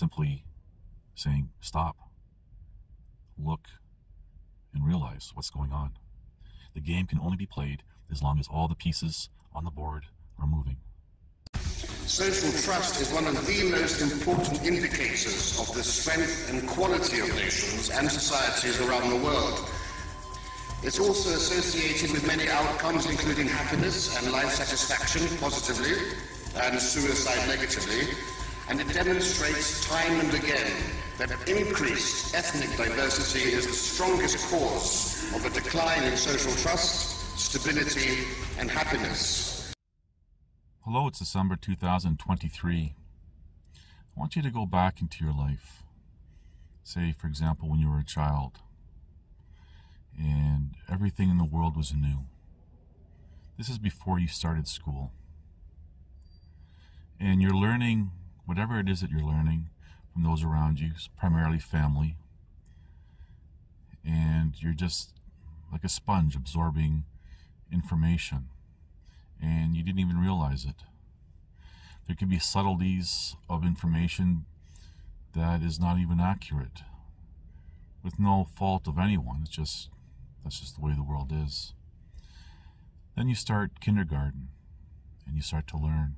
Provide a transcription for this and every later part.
simply saying, stop, look, and realize what's going on. The game can only be played as long as all the pieces on the board are moving. Social trust is one of the most important indicators of the strength and quality of nations and societies around the world. It's also associated with many outcomes, including happiness and life satisfaction positively, and suicide negatively, and it demonstrates time and again that increased ethnic diversity is the strongest cause of a decline in social trust, stability, and happiness. Hello, it's December 2023. I want you to go back into your life. Say, for example, when you were a child and everything in the world was new. This is before you started school. And you're learning whatever it is that you're learning from those around you, primarily family. And you're just like a sponge absorbing information. And you didn't even realize it. There could be subtleties of information that is not even accurate with no fault of anyone. It's just, that's just the way the world is. Then you start kindergarten and you start to learn.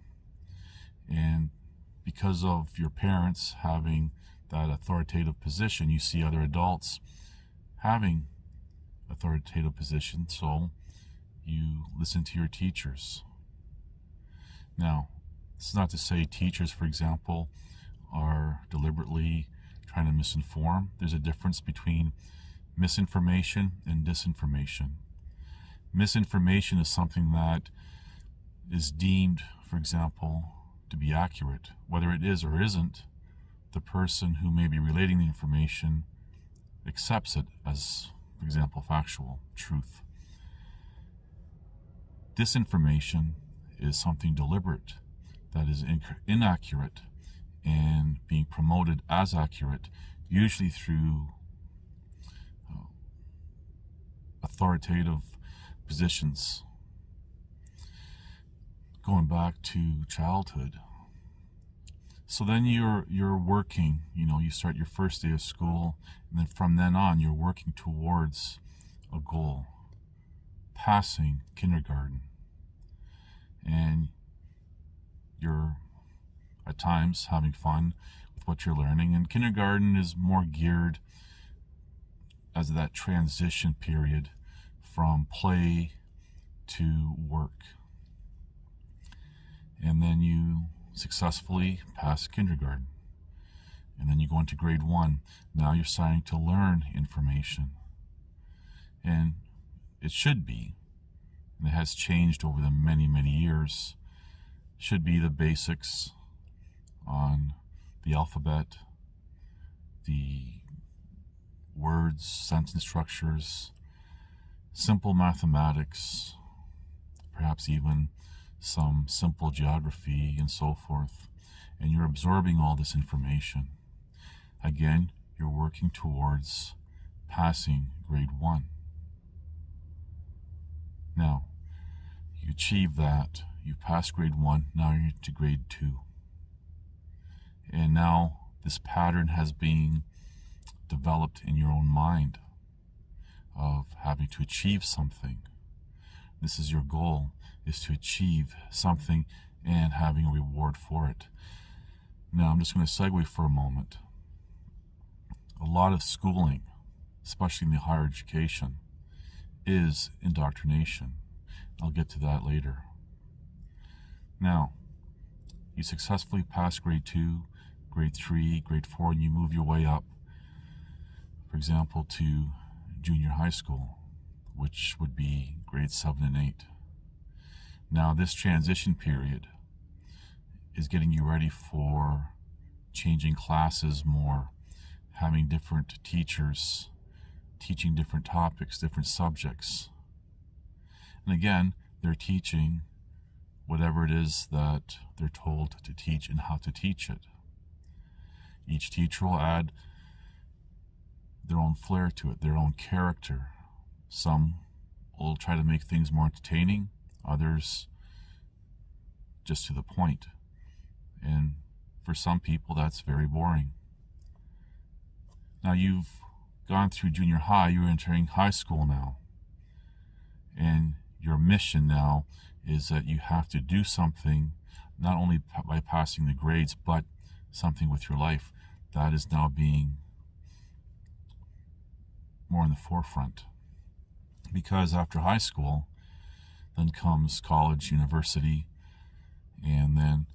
And because of your parents having that authoritative position, you see other adults having authoritative position, so you listen to your teachers. Now, this is not to say teachers, for example, are deliberately trying to misinform. There's a difference between misinformation and disinformation. Misinformation is something that is deemed, for example, to be accurate. Whether it is or isn't, the person who may be relating the information accepts it as, for example, factual truth. Disinformation is something deliberate that is inaccurate and being promoted as accurate, usually through uh, authoritative positions going back to childhood. So then you're you're working, you know, you start your first day of school, and then from then on you're working towards a goal, passing kindergarten. And you're at times having fun with what you're learning, and kindergarten is more geared as that transition period from play to work and then you successfully pass kindergarten. And then you go into grade one. Now you're starting to learn information. And it should be, and it has changed over the many, many years, should be the basics on the alphabet, the words, sentence structures, simple mathematics, perhaps even some simple geography and so forth, and you're absorbing all this information. Again, you're working towards passing grade one. Now, you achieve that, you pass grade one, now you're to grade two. And now this pattern has been developed in your own mind of having to achieve something. This is your goal is to achieve something and having a reward for it. Now, I'm just going to segue for a moment. A lot of schooling, especially in the higher education, is indoctrination. I'll get to that later. Now, you successfully pass grade 2, grade 3, grade 4, and you move your way up, for example, to junior high school, which would be grade 7 and 8. Now, this transition period is getting you ready for changing classes more, having different teachers teaching different topics, different subjects. And again, they're teaching whatever it is that they're told to teach and how to teach it. Each teacher will add their own flair to it, their own character. Some will try to make things more entertaining, Others just to the point. And for some people, that's very boring. Now, you've gone through junior high, you're entering high school now. And your mission now is that you have to do something, not only by passing the grades, but something with your life. That is now being more in the forefront. Because after high school, then comes college, university, and then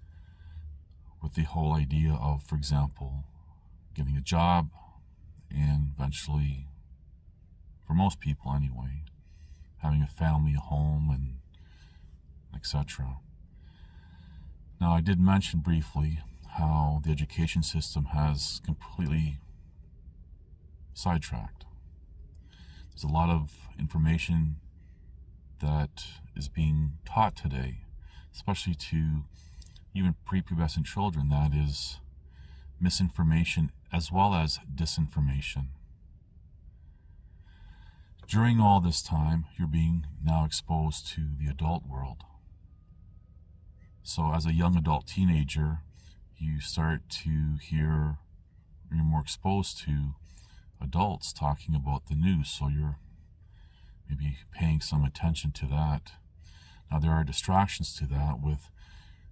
with the whole idea of, for example, getting a job and eventually, for most people anyway, having a family, a home, and etc. Now, I did mention briefly how the education system has completely sidetracked. There's a lot of information that is being taught today, especially to even prepubescent children, that is misinformation as well as disinformation. During all this time, you're being now exposed to the adult world. So, as a young adult teenager, you start to hear, you're more exposed to adults talking about the news, so you're maybe paying some attention to that. Now, there are distractions to that with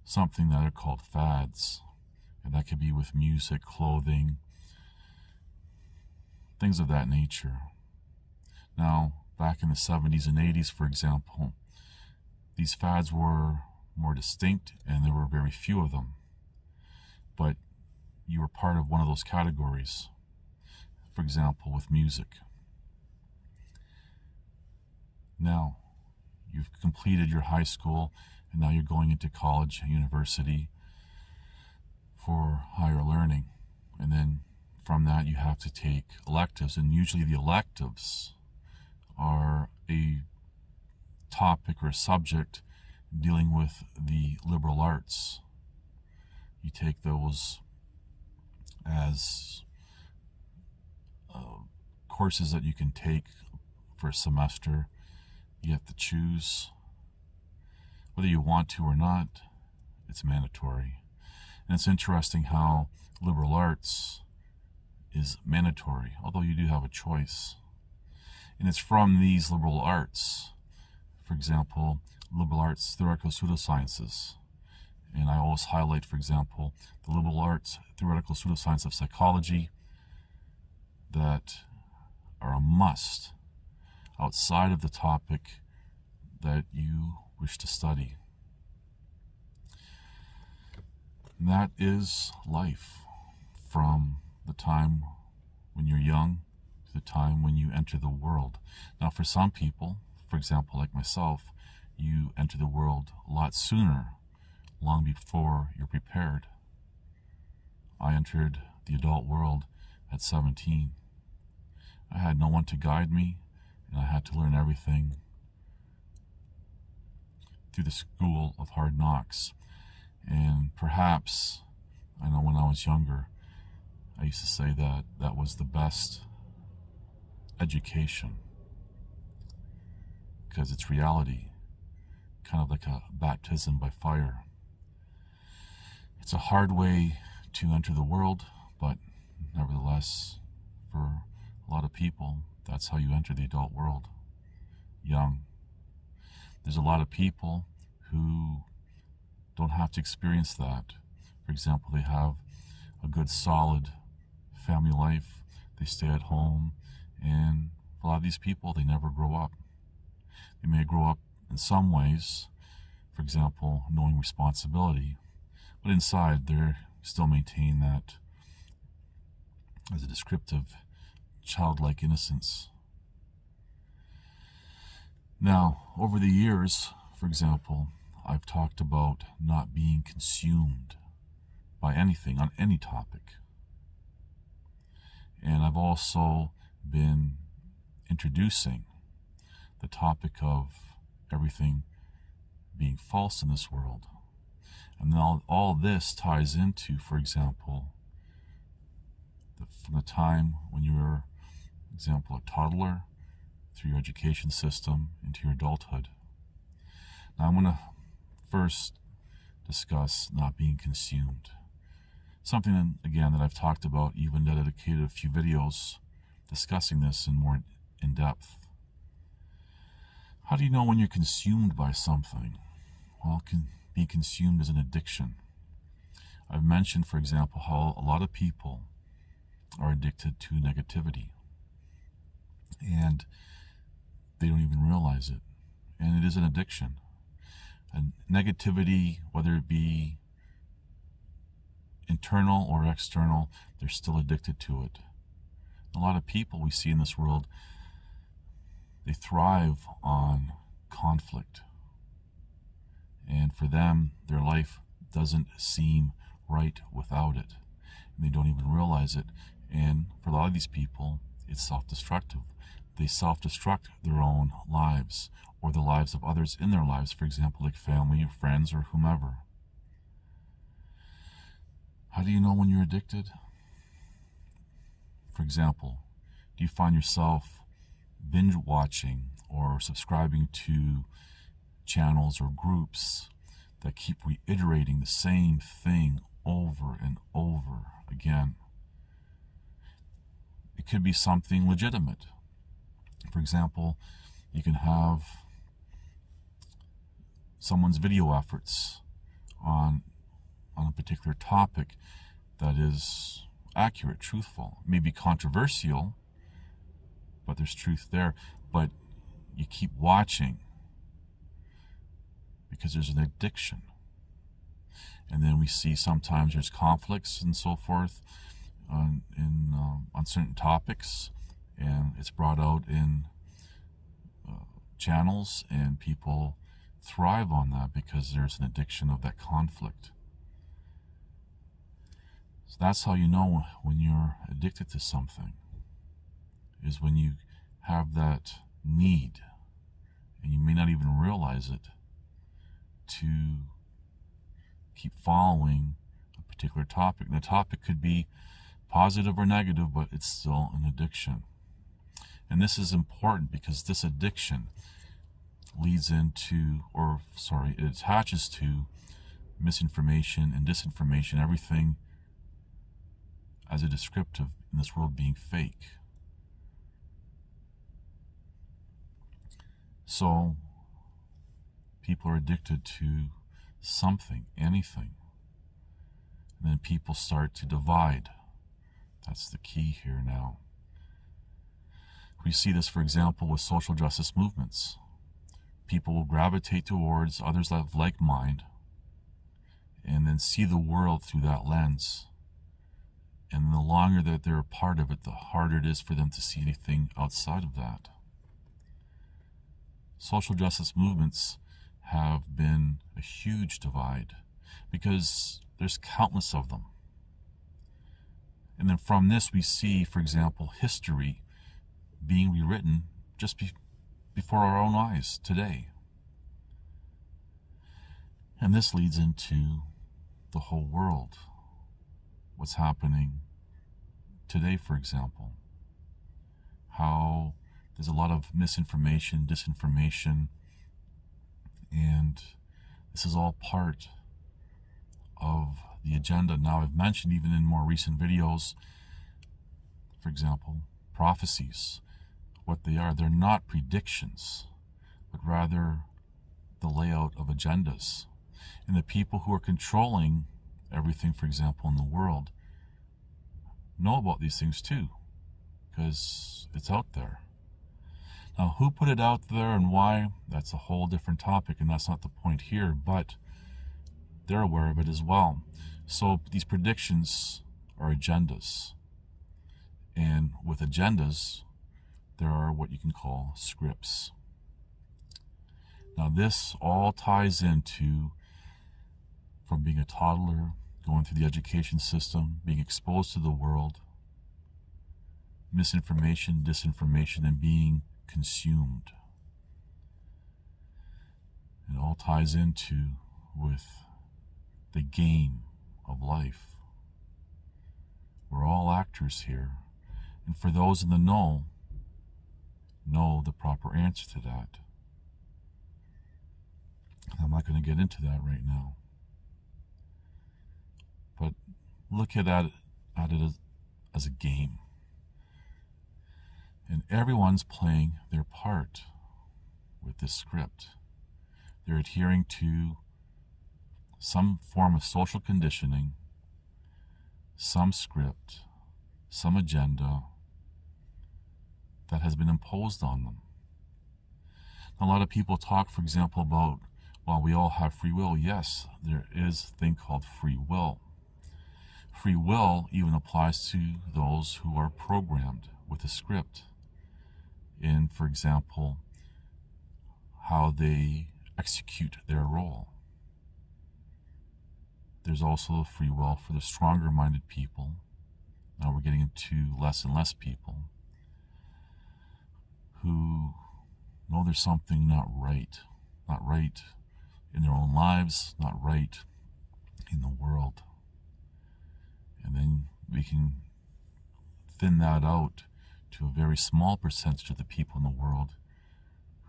something that are called fads, and that could be with music, clothing, things of that nature. Now, back in the 70s and 80s, for example, these fads were more distinct and there were very few of them. But you were part of one of those categories. For example, with music. Now, you've completed your high school and now you're going into college, university for higher learning. And then from that, you have to take electives, and usually the electives are a topic or subject dealing with the liberal arts. You take those as uh, courses that you can take for a semester. You have to choose whether you want to or not, it's mandatory. And it's interesting how liberal arts is mandatory, although you do have a choice. And it's from these liberal arts, for example, liberal arts theoretical pseudosciences. And I always highlight, for example, the liberal arts theoretical pseudoscience of psychology that are a must outside of the topic that you wish to study. And that is life from the time when you're young to the time when you enter the world. Now, for some people, for example, like myself, you enter the world a lot sooner, long before you're prepared. I entered the adult world at 17. I had no one to guide me, and I had to learn everything through the school of hard knocks. And perhaps, I know when I was younger, I used to say that that was the best education because it's reality, kind of like a baptism by fire. It's a hard way to enter the world, but nevertheless, for a lot of people, that's how you enter the adult world young. There's a lot of people who don't have to experience that. For example, they have a good solid family life, they stay at home, and a lot of these people, they never grow up. They may grow up in some ways, for example, knowing responsibility, but inside they're still maintain that as a descriptive childlike innocence. Now, over the years, for example, I've talked about not being consumed by anything on any topic. And I've also been introducing the topic of everything being false in this world. And all, all this ties into, for example, the, from the time when you were, example, a toddler through your education system into your adulthood. Now, I'm going to first discuss not being consumed. Something, again, that I've talked about, even dedicated a few videos discussing this in more in depth. How do you know when you're consumed by something? Well, can be consumed as an addiction. I've mentioned, for example, how a lot of people are addicted to negativity. And they don't even realize it. And it is an addiction. And negativity, whether it be internal or external, they're still addicted to it. A lot of people we see in this world, they thrive on conflict. And for them, their life doesn't seem right without it. And they don't even realize it. And for a lot of these people, it's self destructive. They self destruct their own lives or the lives of others in their lives, for example, like family or friends or whomever. How do you know when you're addicted? For example, do you find yourself binge watching or subscribing to channels or groups that keep reiterating the same thing over and over again? It could be something legitimate. For example, you can have someone's video efforts on on a particular topic that is accurate, truthful, maybe controversial, but there's truth there. But you keep watching because there's an addiction. And then we see sometimes there's conflicts and so forth on, in, um, on certain topics, and it's brought out in uh, channels, and people thrive on that because there's an addiction of that conflict. So that's how you know when you're addicted to something, is when you have that need, and you may not even realize it, to keep following a particular topic. And the topic could be positive or negative, but it's still an addiction. And this is important because this addiction leads into, or sorry, it attaches to misinformation and disinformation, everything as a descriptive in this world being fake. So, people are addicted to something, anything. And then people start to divide. That's the key here now. We see this, for example, with social justice movements. People will gravitate towards others have like mind and then see the world through that lens. And the longer that they're a part of it, the harder it is for them to see anything outside of that. Social justice movements have been a huge divide because there's countless of them. And then from this, we see, for example, history being rewritten just be- before our own eyes today. And this leads into the whole world. What's happening today, for example. How there's a lot of misinformation, disinformation, and this is all part of the agenda. Now, I've mentioned even in more recent videos, for example, prophecies, what they are. They're not predictions, but rather the layout of agendas. And the people who are controlling everything, for example, in the world, know about these things too, because it's out there. Now, who put it out there and why? That's a whole different topic, and that's not the point here, but they're aware of it as well. So these predictions are agendas. And with agendas, there are what you can call scripts. Now, this all ties into from being a toddler, going through the education system, being exposed to the world, misinformation, disinformation, and being consumed. It all ties into with the game of life. We're all actors here. And for those in the know, know the proper answer to that. I'm not going to get into that right now. But look at, at, at it as, as a game. And everyone's playing their part with this script. They're adhering to some form of social conditioning, some script, some agenda that has been imposed on them. A lot of people talk, for example, about, well, we all have free will. Yes, there is a thing called free will. Free will even applies to those who are programmed with a script. In, for example, how they execute their role. There's also free will for the stronger minded people. Now we're getting into less and less people who know there's something not right, not right in their own lives, not right in the world. And then we can thin that out to a very small percentage of the people in the world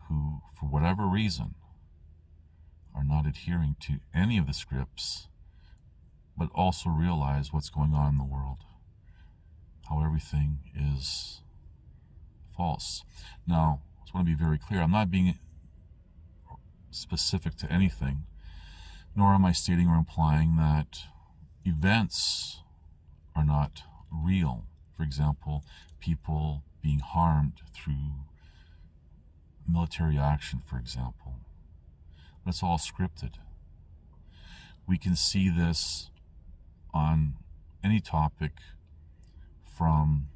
who, for whatever reason, are not adhering to any of the scripts, but also realize what's going on in the world, how everything is false. Now, I just want to be very clear. I'm not being specific to anything, nor am I stating or implying that events are not real. For example, people being harmed through military action, for example. That's all scripted. We can see this on any topic from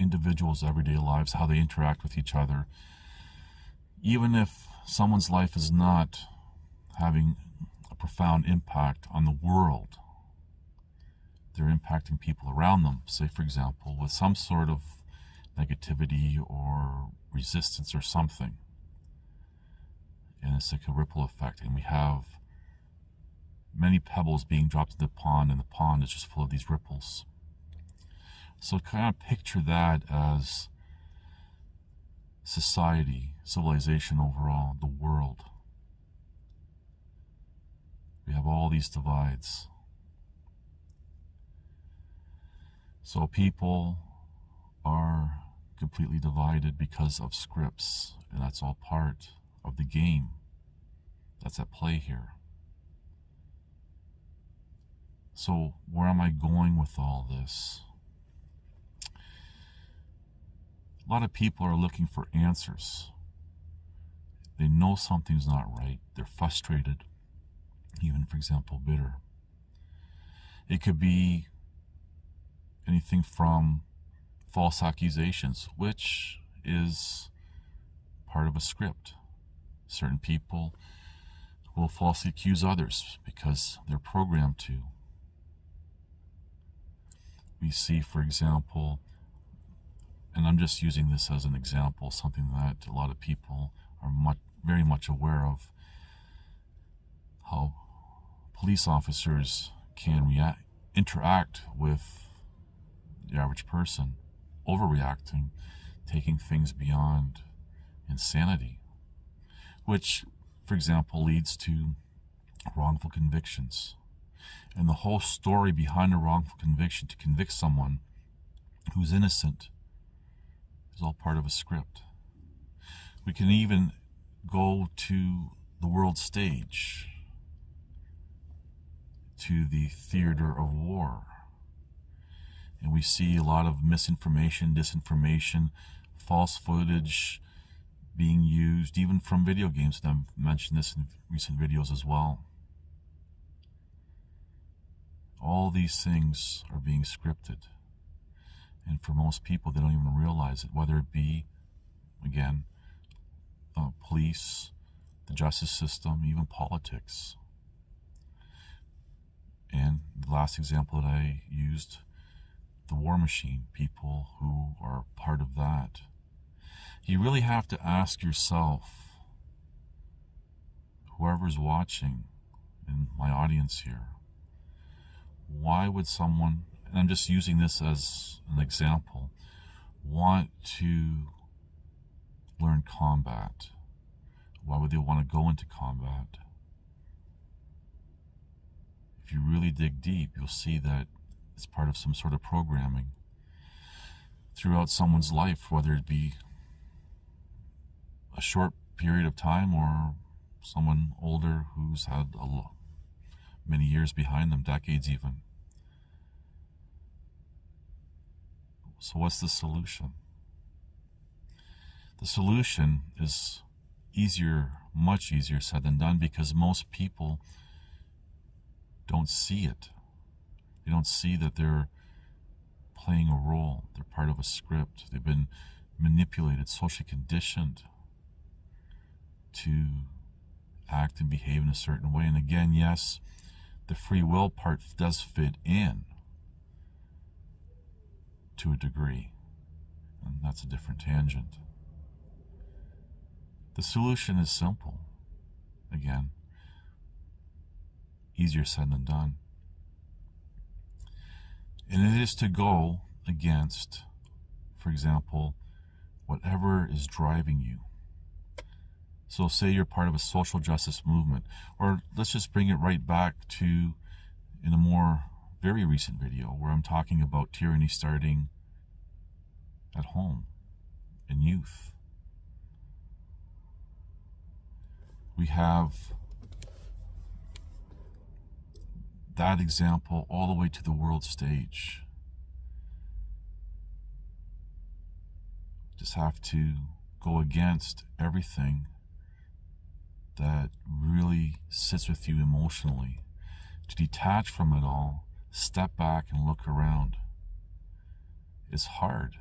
individuals' everyday lives, how they interact with each other. Even if someone's life is not having a profound impact on the world, they're impacting people around them. Say, for example, with some sort of negativity or resistance or something and it's like a ripple effect. And we have many pebbles being dropped in the pond, and the pond is just full of these ripples. So kind of picture that as society, civilization overall, the world. We have all these divides. So people are completely divided because of scripts, and that's all part of the game that's at play here. So, where am I going with all this? A lot of people are looking for answers. They know something's not right. They're frustrated, even, for example, bitter. It could be anything from false accusations, which is part of a script. Certain people will falsely accuse others because they're programmed to. We see, for example, and I'm just using this as an example, something that a lot of people are much, very much aware of, how police officers can react, interact with the average person, overreacting, taking things beyond insanity which, for example, leads to wrongful convictions. And the whole story behind a wrongful conviction to convict someone who's innocent all part of a script. We can even go to the world stage, to the theater of war. And we see a lot of misinformation, disinformation, false footage, being used even from video games, and I've mentioned this in recent videos as well. All these things are being scripted. And for most people, they don't even realize it, whether it be, again, uh, police, the justice system, even politics. And the last example that I used, the war machine, people who are part of that you really have to ask yourself, whoever's watching in my audience here, why would someone, and I'm just using this as an example, want to learn combat? Why would they want to go into combat? if you really dig deep, you'll see that it's part of some sort of programming throughout someone's life, whether it be a short period of time or someone older who's had a lo- many years behind them, decades even. So, what's the solution? The solution is easier, much easier said than done because most people don't see it. They don't see that they're playing a role, they're part of a script, they've been manipulated, socially conditioned to act and behave in a certain way. And again, yes, the free will part does fit in to a degree. And that's a different tangent. The solution is simple. Again, easier said than done. And it is to go against, for example, whatever is driving you. So, say you're part of a social justice movement, or let's just bring it right back to in a more very recent video where I'm talking about tyranny starting at home in youth. We have that example all the way to the world stage. Just have to go against everything that really sits with you emotionally, to detach from it all, step back and look around. It's hard.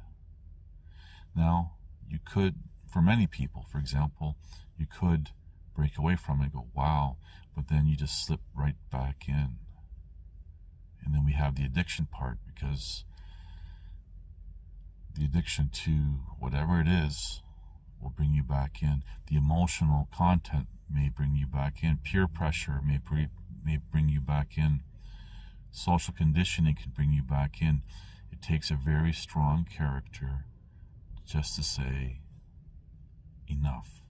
Now, you could, for many people, for example, you could break away from it and go, wow, but then you just slip right back in. And then we have the addiction part because the addiction to whatever it is will bring you back in. The emotional content may bring you back in. Peer pressure may, may bring you back in. Social conditioning can bring you back in. It takes a very strong character just to say enough.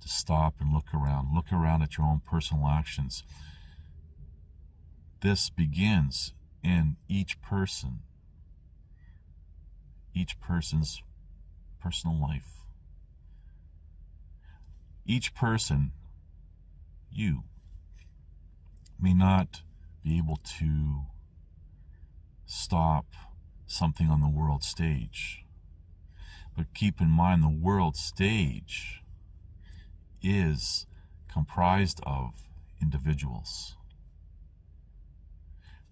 To stop and look around. Look around at your own personal actions. This begins in each person, each person's personal life. Each person, you, may not be able to stop something on the world stage. But keep in mind the world stage is comprised of individuals.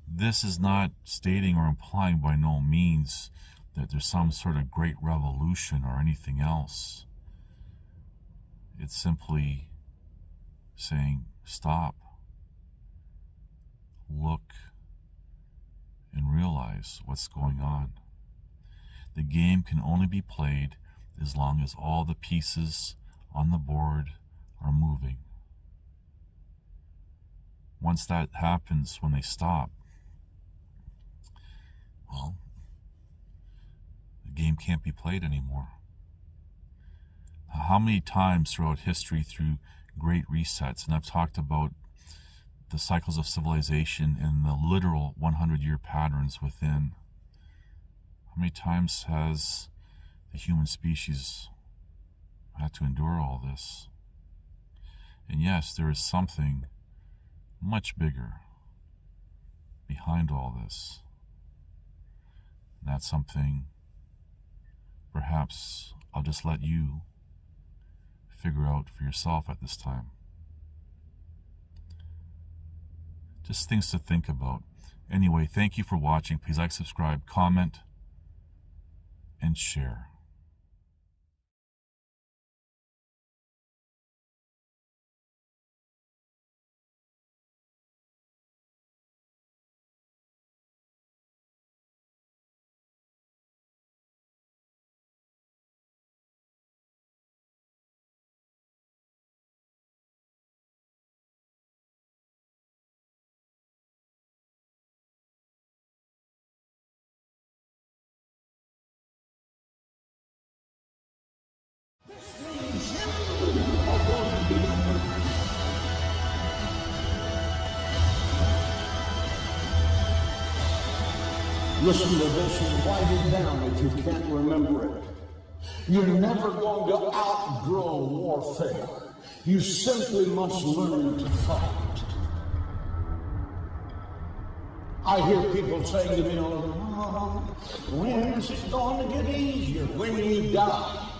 This is not stating or implying by no means that there's some sort of great revolution or anything else. It's simply saying, stop, look, and realize what's going on. The game can only be played as long as all the pieces on the board are moving. Once that happens, when they stop, well, the game can't be played anymore. How many times throughout history, through great resets, and I've talked about the cycles of civilization and the literal 100 year patterns within. How many times has the human species had to endure all this? And yes, there is something much bigger behind all this. And that's something perhaps I'll just let you figure out for yourself at this time. Just things to think about. Anyway, thank you for watching. Please like, subscribe, comment, and share. Listen to this and write it down if you can't remember it. You're never going to outgrow warfare. You simply must learn to fight. I hear people saying to me, oh, when is it going to get easier? When you die.